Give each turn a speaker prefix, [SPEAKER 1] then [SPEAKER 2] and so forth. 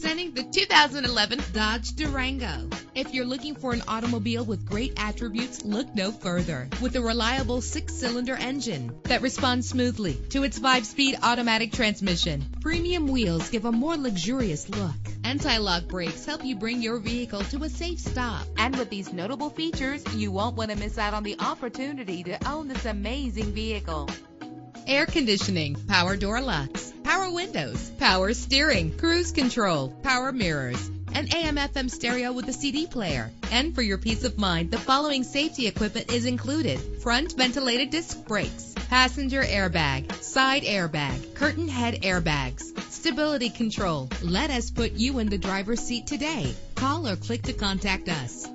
[SPEAKER 1] Presenting the 2011 Dodge Durango. If you're looking for an automobile with great attributes, look no further. With a reliable six-cylinder engine that responds smoothly to its five-speed automatic transmission, premium wheels give a more luxurious look. Anti-lock brakes help you bring your vehicle to a safe stop. And with these notable features, you won't want to miss out on the opportunity to own this amazing vehicle air conditioning, power door locks, power windows, power steering, cruise control, power mirrors, an AM FM stereo with a CD player. And for your peace of mind, the following safety equipment is included. Front ventilated disc brakes, passenger airbag, side airbag, curtain head airbags, stability control. Let us put you in the driver's seat today. Call or click to contact us.